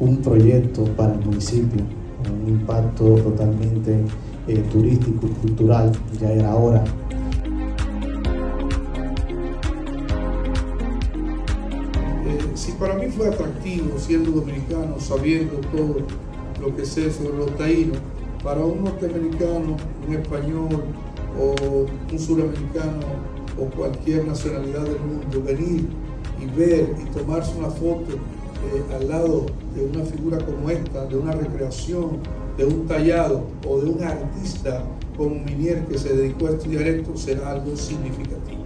un proyecto para el municipio, un impacto totalmente eh, turístico cultural, ya era hora. Eh, si para mí fue atractivo siendo dominicano, sabiendo todo lo que sé sobre los taínos, para un norteamericano, un español o un suramericano o cualquier nacionalidad del mundo venir y ver y tomarse una foto eh, al lado de una figura como esta, de una recreación, de un tallado o de un artista como Minier que se dedicó a estudiar esto, será algo significativo.